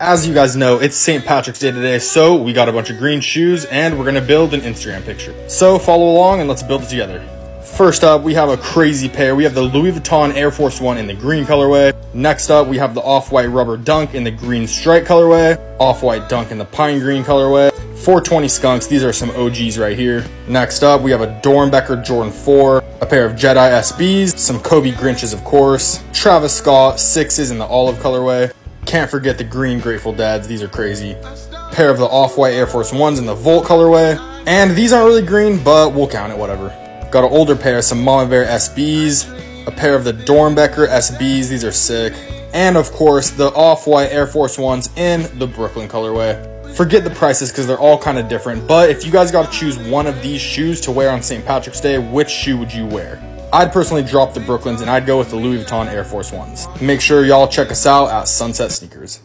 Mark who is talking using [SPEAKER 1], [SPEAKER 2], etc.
[SPEAKER 1] As you guys know, it's St. Patrick's Day today, so we got a bunch of green shoes and we're gonna build an Instagram picture. So follow along and let's build it together. First up, we have a crazy pair. We have the Louis Vuitton Air Force One in the green colorway. Next up, we have the Off-White Rubber Dunk in the green stripe colorway. Off-White Dunk in the pine green colorway. 420 Skunks, these are some OGs right here. Next up, we have a Doernbecher Jordan 4, a pair of Jedi SBs, some Kobe Grinches of course, Travis Scott 6s in the olive colorway, can't forget the green Grateful Deads. These are crazy. Pair of the off-white Air Force Ones in the Volt colorway. And these aren't really green, but we'll count it, whatever. Got an older pair, some Mama Bear SBs. A pair of the Doernbecher SBs. These are sick. And of course, the off-white Air Force Ones in the Brooklyn colorway. Forget the prices because they're all kind of different. But if you guys got to choose one of these shoes to wear on St. Patrick's Day, which shoe would you wear? I'd personally drop the Brooklyns and I'd go with the Louis Vuitton Air Force Ones. Make sure y'all check us out at Sunset Sneakers.